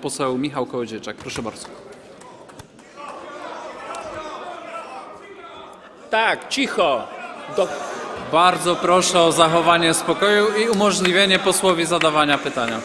pan poseł Michał Kołodziejczak. Proszę bardzo. Tak, cicho. Do... Bardzo proszę o zachowanie spokoju i umożliwienie posłowi zadawania pytania.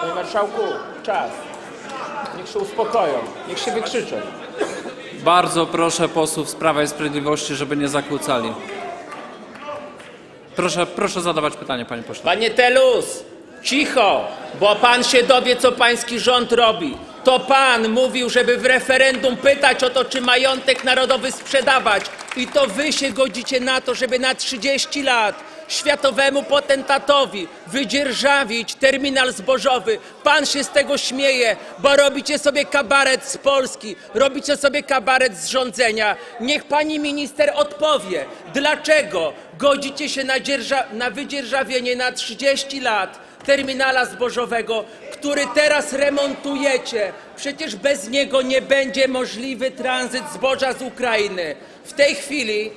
Panie marszałku, czas. Niech się uspokoją, niech się wykrzyczą. Bardzo proszę posłów z Prawa i Sprawiedliwości, żeby nie zakłócali. Proszę, proszę zadawać pytanie, panie pośle. Panie Telus, cicho, bo pan się dowie, co pański rząd robi. To pan mówił, żeby w referendum pytać o to, czy majątek narodowy sprzedawać. I to wy się godzicie na to, żeby na 30 lat światowemu potentatowi wydzierżawić terminal zbożowy. Pan się z tego śmieje, bo robicie sobie kabaret z Polski, robicie sobie kabaret z rządzenia. Niech pani minister odpowie, dlaczego godzicie się na, na wydzierżawienie na 30 lat terminala zbożowego, który teraz remontujecie. Przecież bez niego nie będzie możliwy tranzyt zboża z Ukrainy. W tej chwili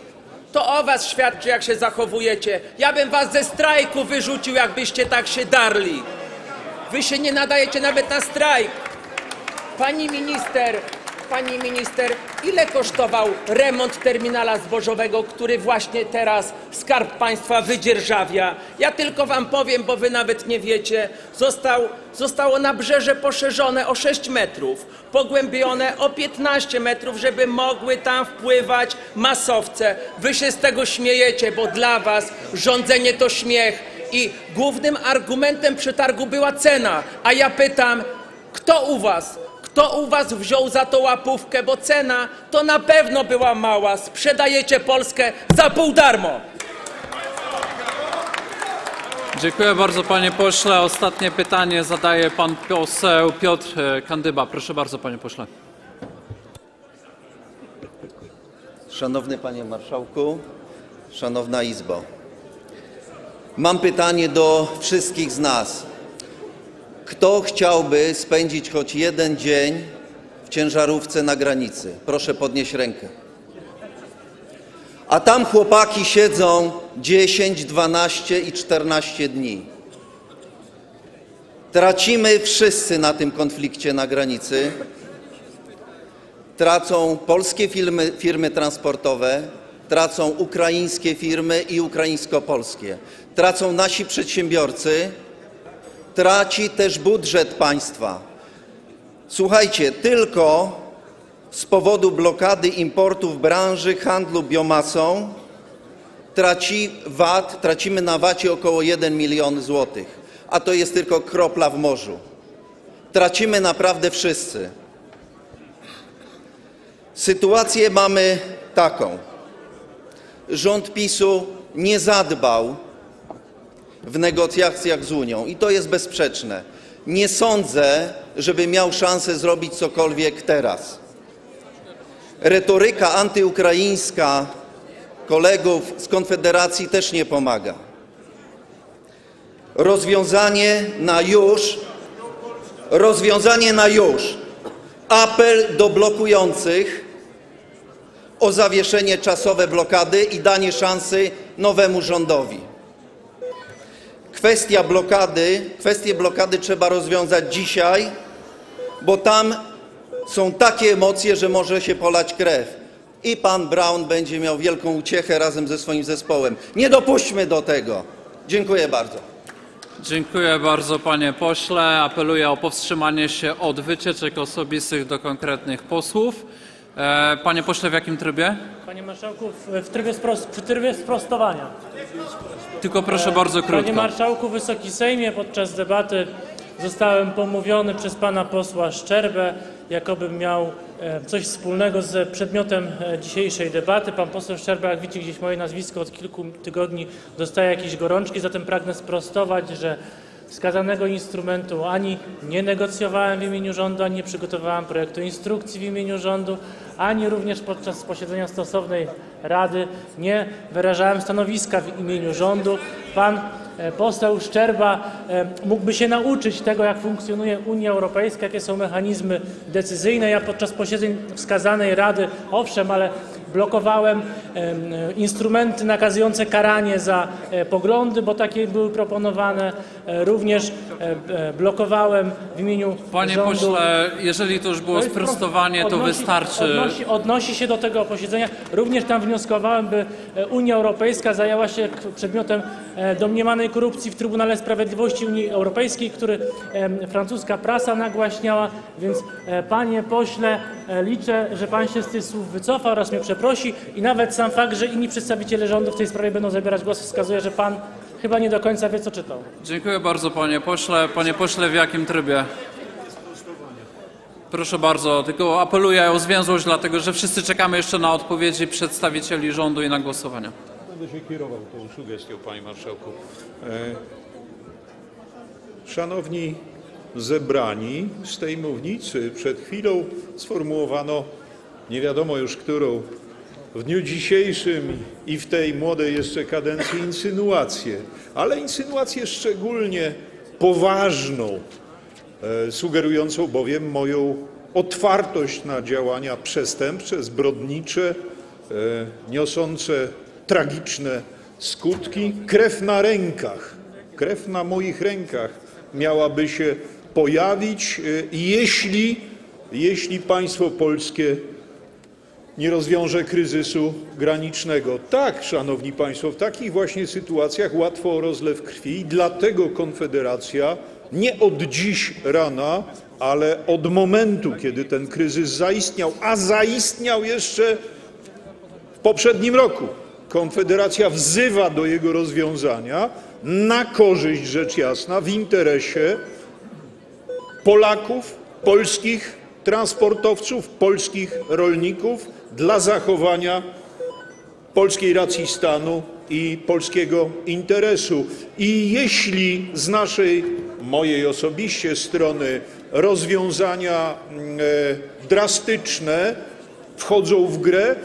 to o was świadczy, jak się zachowujecie. Ja bym was ze strajku wyrzucił, jakbyście tak się darli. Wy się nie nadajecie nawet na strajk. Pani minister, pani minister, ile kosztował remont terminala zbożowego, który właśnie teraz Skarb Państwa wydzierżawia? Ja tylko wam powiem, bo wy nawet nie wiecie. Został, zostało nabrzeże poszerzone o 6 metrów, pogłębione o 15 metrów, żeby mogły tam wpływać masowce. Wy się z tego śmiejecie, bo dla was rządzenie to śmiech. I głównym argumentem przetargu była cena. A ja pytam, kto u was kto u was wziął za to łapówkę, bo cena to na pewno była mała. Sprzedajecie Polskę za pół darmo. Dziękuję bardzo, panie pośle. Ostatnie pytanie zadaje pan poseł Piotr e, Kandyba. Proszę bardzo, panie pośle. Szanowny Panie Marszałku, Szanowna Izbo. Mam pytanie do wszystkich z nas. Kto chciałby spędzić choć jeden dzień w ciężarówce na granicy? Proszę podnieść rękę. A tam chłopaki siedzą 10, 12 i 14 dni. Tracimy wszyscy na tym konflikcie na granicy. Tracą polskie firmy, firmy transportowe, tracą ukraińskie firmy i ukraińsko-polskie, tracą nasi przedsiębiorcy, traci też budżet państwa. Słuchajcie, tylko z powodu blokady importu w branży handlu biomasą traci VAT, tracimy na VAT-ie około 1 milion złotych, a to jest tylko kropla w morzu. Tracimy naprawdę wszyscy. Sytuację mamy taką. Rząd PiSu nie zadbał w negocjacjach z Unią i to jest bezsprzeczne. Nie sądzę, żeby miał szansę zrobić cokolwiek teraz. Retoryka antyukraińska kolegów z Konfederacji też nie pomaga. Rozwiązanie na już, rozwiązanie na już. Apel do blokujących o zawieszenie czasowe blokady i danie szansy nowemu rządowi. Kwestia blokady, kwestię blokady trzeba rozwiązać dzisiaj, bo tam są takie emocje, że może się polać krew. I pan Braun będzie miał wielką uciechę razem ze swoim zespołem. Nie dopuśćmy do tego. Dziękuję bardzo. Dziękuję bardzo, panie pośle. Apeluję o powstrzymanie się od wycieczek osobistych do konkretnych posłów. E, Panie pośle, w jakim trybie? Panie Marszałku, w, trybie spros- w trybie sprostowania. Tylko proszę bardzo Panie krótko. Marszałku, Wysoki Sejmie, podczas debaty zostałem pomówiony przez pana posła Szczerbę, jakobym miał e, coś wspólnego z przedmiotem e, dzisiejszej debaty. Pan poseł Szczerba, jak widzicie gdzieś moje nazwisko od kilku tygodni dostaje jakieś gorączki, zatem pragnę sprostować, że wskazanego instrumentu ani nie negocjowałem w imieniu rządu, ani nie przygotowałem projektu instrukcji w imieniu rządu, ani również podczas posiedzenia stosownej Rady nie wyrażałem stanowiska w imieniu rządu. Pan e, poseł Szczerba e, mógłby się nauczyć tego, jak funkcjonuje Unia Europejska, jakie są mechanizmy decyzyjne. Ja podczas posiedzeń wskazanej Rady, owszem, ale blokowałem em, instrumenty nakazujące karanie za e, poglądy, bo takie były proponowane. E, również e, e, blokowałem w imieniu Panie rządu. pośle, jeżeli to już było To sprostowanie, prosto- to odnosi- wystarczy. Odnosi, odnosi się do tego posiedzenia. Również tam wnioskowałem, by Unia Europejska zajęła się przedmiotem domniemanej korupcji w Trybunale Sprawiedliwości Unii Europejskiej, który francuska prasa nagłaśniała. Więc panie pośle, liczę, że pan się z tych słów wycofa oraz mnie przeprosi i nawet sam fakt, że inni przedstawiciele rządu w tej sprawie będą zabierać głos wskazuje, że pan chyba nie do końca wie, co czytał. Dziękuję bardzo panie pośle. Panie pośle, w jakim trybie? Proszę bardzo, tylko apeluję o zwięzłość, dlatego że wszyscy czekamy jeszcze na odpowiedzi przedstawicieli rządu i na głosowania. Będę się kierował tą sugestią, panie marszałku. E, Szanowni zebrani z tej mównicy, przed chwilą sformułowano nie wiadomo już którą w dniu dzisiejszym i w tej młodej jeszcze kadencji insynuację, ale insynuację szczególnie poważną, e, sugerującą bowiem moją otwartość na działania przestępcze, zbrodnicze, e, niosące tragiczne skutki. Krew na rękach, krew na moich rękach miałaby się pojawić, e, jeśli, jeśli państwo polskie nie rozwiąże kryzysu granicznego. Tak, szanowni państwo, w takich właśnie sytuacjach łatwo o rozlew krwi i dlatego Konfederacja nie od dziś rana, ale od momentu, kiedy ten kryzys zaistniał, a zaistniał jeszcze w poprzednim roku, Konfederacja wzywa do jego rozwiązania na korzyść, rzecz jasna, w interesie Polaków, polskich transportowców, polskich rolników dla zachowania polskiej racji stanu i polskiego interesu. I jeśli z naszej, mojej osobiście strony rozwiązania mm, e, drastyczne wchodzą w grę,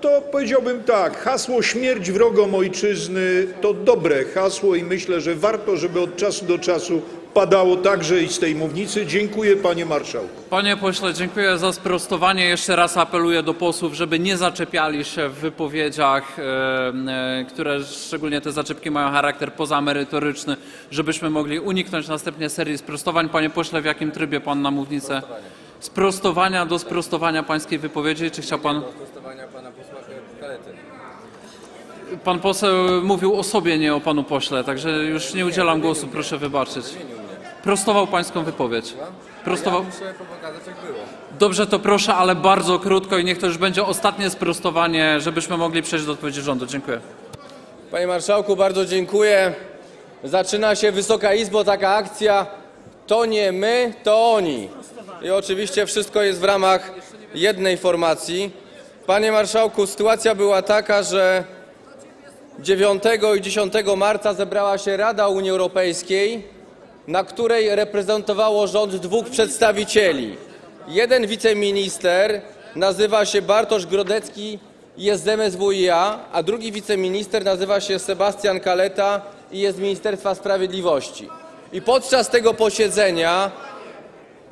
to powiedziałbym tak, hasło śmierć wrogom ojczyzny to dobre hasło i myślę, że warto, żeby od czasu do czasu padało także i z tej mównicy. Dziękuję panie marszałku. Panie pośle, dziękuję za sprostowanie. Jeszcze raz apeluję do posłów, żeby nie zaczepiali się w wypowiedziach, e, e, które szczególnie te zaczepki mają charakter pozamerytoryczny, żebyśmy mogli uniknąć następnie serii sprostowań. Panie pośle, w jakim trybie pan na mównicę? Sprostowania do sprostowania pańskiej wypowiedzi. Czy chciał pan... Prostowania pana posła Kalety. Pan poseł mówił o sobie, nie o panu pośle, także już nie udzielam głosu, proszę wybaczyć. Prostował pańską wypowiedź. Prostował... Ja muszę pokazać jak było. Dobrze, to proszę, ale bardzo krótko i niech to już będzie ostatnie sprostowanie, żebyśmy mogli przejść do odpowiedzi rządu. Dziękuję. Panie marszałku, bardzo dziękuję. Zaczyna się Wysoka Izbo taka akcja. To nie my, to oni. I oczywiście wszystko jest w ramach jednej formacji. Panie marszałku, sytuacja była taka, że 9 i 10 marca zebrała się Rada Unii Europejskiej, na której reprezentowało rząd dwóch przedstawicieli. Jeden wiceminister nazywa się Bartosz Grodecki jest z MSWiA, a drugi wiceminister nazywa się Sebastian Kaleta i jest z Ministerstwa Sprawiedliwości. I podczas tego posiedzenia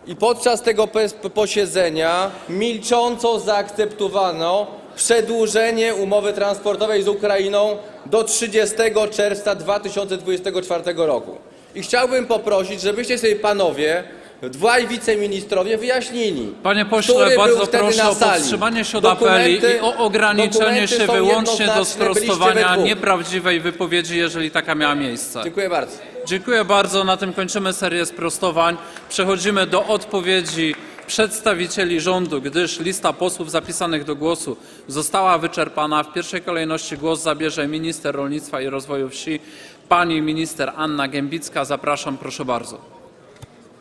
i podczas tego posiedzenia milcząco zaakceptowano przedłużenie umowy transportowej z Ukrainą do 30 czerwca 2024 roku. I chciałbym poprosić, żebyście sobie panowie, dwaj wiceministrowie wyjaśnili. Panie pośle, bardzo proszę o powstrzymanie się od apeli i o ograniczenie się wyłącznie do sprostowania nieprawdziwej wypowiedzi, jeżeli taka miała miejsce. Dziękuję bardzo. Dziękuję bardzo. Na tym kończymy serię sprostowań. Przechodzimy do odpowiedzi przedstawicieli rządu, gdyż lista posłów zapisanych do głosu została wyczerpana. W pierwszej kolejności głos zabierze minister rolnictwa i rozwoju wsi, pani minister Anna Gębicka. Zapraszam, proszę bardzo.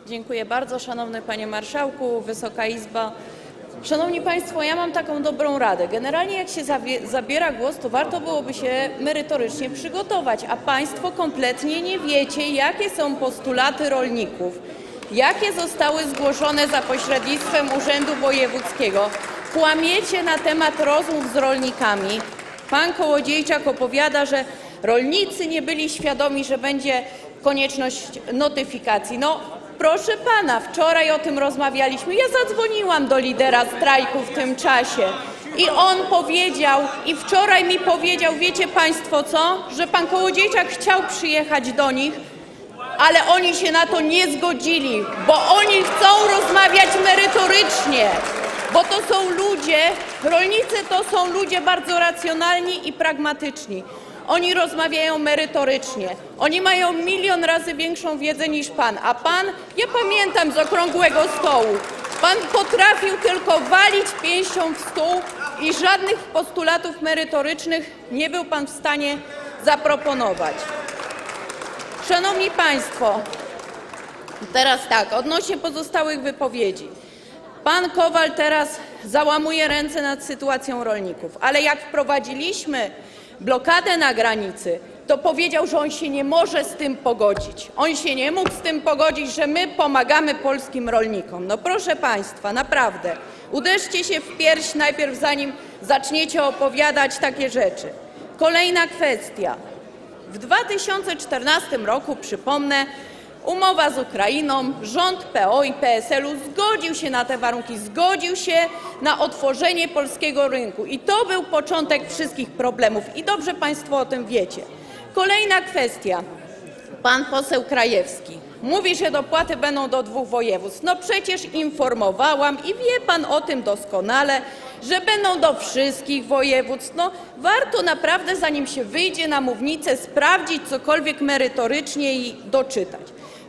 Dziękuję bardzo, szanowny panie marszałku, Wysoka Izba. Szanowni Państwo, ja mam taką dobrą radę. Generalnie jak się zabiera głos, to warto byłoby się merytorycznie przygotować, a Państwo kompletnie nie wiecie, jakie są postulaty rolników, jakie zostały zgłoszone za pośrednictwem Urzędu Wojewódzkiego. Kłamiecie na temat rozmów z rolnikami. Pan Kołodziejczak opowiada, że rolnicy nie byli świadomi, że będzie konieczność notyfikacji. No, proszę pana, wczoraj o tym rozmawialiśmy. Ja zadzwoniłam do lidera strajku w tym czasie. I on powiedział, i wczoraj mi powiedział, wiecie państwo co, że pan Kołodziejczak chciał przyjechać do nich, ale oni się na to nie zgodzili, bo oni chcą rozmawiać merytorycznie, bo to są ludzie, rolnicy to są ludzie bardzo racjonalni i pragmatyczni. Oni rozmawiają merytorycznie. Oni mają milion razy większą wiedzę niż pan. A pan, ja pamiętam z okrągłego stołu, pan potrafił tylko walić pięścią w stół i żadnych postulatów merytorycznych nie był pan w stanie zaproponować. Szanowni Państwo, teraz tak, odnośnie pozostałych wypowiedzi. Pan Kowal teraz załamuje ręce nad sytuacją rolników, ale jak wprowadziliśmy blokadę na granicy, to powiedział, że on się nie może z tym pogodzić. On się nie mógł z tym pogodzić, że my pomagamy polskim rolnikom. No proszę Państwa, naprawdę, uderzcie się w pierś najpierw, zanim zaczniecie opowiadać takie rzeczy. Kolejna kwestia. W 2014 roku, przypomnę, umowa z Ukrainą, rząd PO i PSL-u zgodził się na te warunki, zgodził się na otworzenie polskiego rynku i to był początek wszystkich problemów i dobrze Państwo o tym wiecie. Kolejna kwestia. Pan poseł Krajewski mówi, że dopłaty będą do dwóch województw. No przecież informowałam i wie pan o tym doskonale, że będą do wszystkich województw. No warto naprawdę, zanim się wyjdzie na mównicę, sprawdzić cokolwiek merytorycznie i doczytać.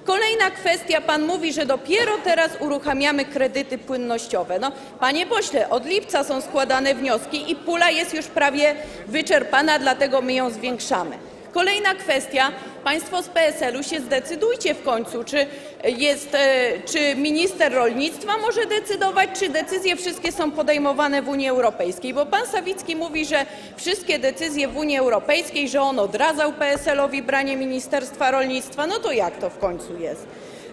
Kolejna kwestia, pan mówi, że dopiero teraz uruchamiamy kredyty płynnościowe. No, panie pośle, od lipca są składane wnioski i pula jest już prawie wyczerpana, dlatego my ją zwiększamy. Kolejna kwestia, państwo z PSL-u się zdecydujcie w końcu, czy, jest, e, czy minister rolnictwa może decydować, czy decyzje wszystkie są podejmowane w Unii Europejskiej, bo pan Sawicki mówi, że wszystkie decyzje w Unii Europejskiej, że on odradzał PSL-owi branie Ministerstwa Rolnictwa, no to jak to w końcu jest?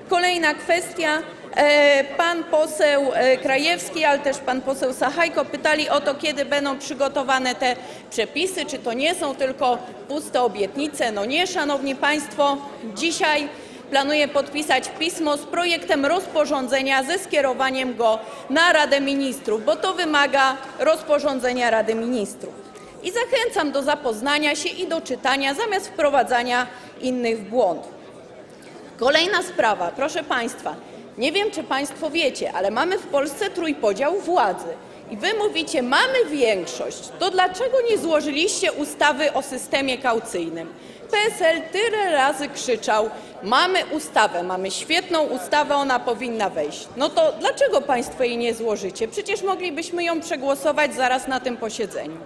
Kolejna kwestia. E, Pan poseł e, Krajewski, ale też pan poseł Sachajko pytali o to, kiedy będą przygotowane te przepisy, czy to nie są tylko puste obietnice. No nie, szanowni państwo, dzisiaj planuję podpisać pismo z projektem rozporządzenia ze skierowaniem go na Radę Ministrów, bo to wymaga rozporządzenia Rady Ministrów. I zachęcam do zapoznania się i do czytania zamiast wprowadzania innych w błąd. Kolejna sprawa, proszę Państwa, nie wiem czy Państwo wiecie, ale mamy w Polsce trójpodział władzy. I Wy mówicie, mamy większość, to dlaczego nie złożyliście ustawy o systemie kaucyjnym? PSL tyle razy krzyczał, mamy ustawę, mamy świetną ustawę, ona powinna wejść. No to dlaczego Państwo jej nie złożycie? Przecież moglibyśmy ją przegłosować zaraz na tym posiedzeniu.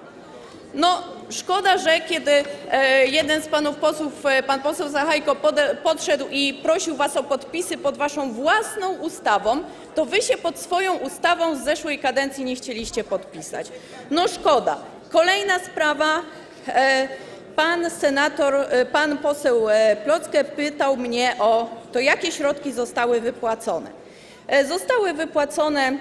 No, szkoda, że kiedy e, jeden z panów posłów, e, pan poseł Zachajko podszedł i prosił was o podpisy pod waszą własną ustawą, to wy się pod swoją ustawą z zeszłej kadencji nie chcieliście podpisać. No szkoda. Kolejna sprawa. E, pan senator, pan poseł Plocke pytał mnie o to, jakie środki zostały wypłacone. Zostały wypłacone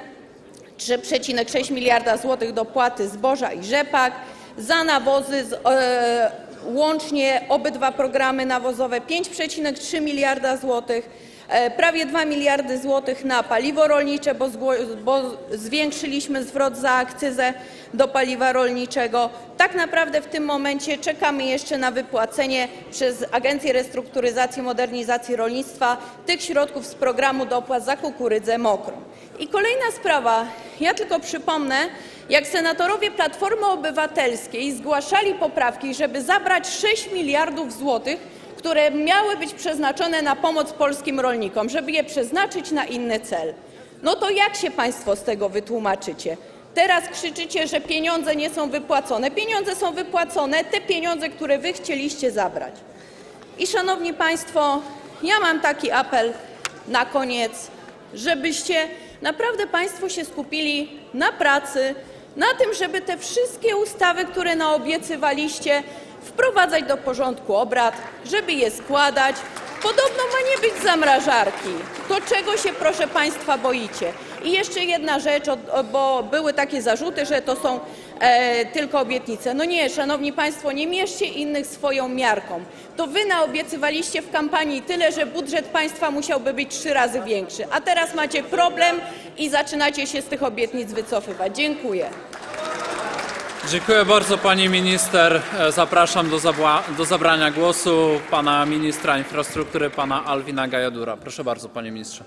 3,6 miliarda złotych dopłaty zboża i rzepak, za nawozy z, e, łącznie obydwa programy nawozowe 5,3 miliarda złotych, prawie 2 miliardy złotych na paliwo rolnicze, bo, bo zwiększyliśmy zwrot za akcyzę do paliwa rolniczego. Tak naprawdę w tym momencie czekamy jeszcze na wypłacenie przez Agencję Restrukturyzacji i Modernizacji Rolnictwa tych środków z programu dopłat za kukurydzę mokrą. I kolejna sprawa, ja tylko przypomnę, jak senatorowie Platformy Obywatelskiej zgłaszali poprawki, żeby zabrać 6 miliardów złotych, które miały być przeznaczone na pomoc polskim rolnikom, żeby je przeznaczyć na inny cel. No to jak się Państwo z tego wytłumaczycie? Teraz krzyczycie, że pieniądze nie są wypłacone. Pieniądze są wypłacone, te pieniądze, które Wy chcieliście zabrać. I szanowni Państwo, ja mam taki apel na koniec, żebyście naprawdę Państwo się skupili na pracy, na tym, żeby te wszystkie ustawy, które naobiecywaliście, wprowadzać do porządku obrad, żeby je składać. Podobno ma nie być zamrażarki. To czego się, proszę Państwa, boicie? I jeszcze jedna rzecz, bo były takie zarzuty, że to są e, tylko obietnice. No nie, Szanowni Państwo, nie mierzcie innych swoją miarką. To Wy naobiecywaliście w kampanii tyle, że budżet państwa musiałby być trzy razy większy, a teraz macie problem i zaczynacie się z tych obietnic wycofywać. Dziękuję. Dziękuję bardzo pani minister. E, Zapraszam do, do zabrania głosu pana ministra infrastruktury, pana Alwina Gajadura. Proszę bardzo, panie ministrze.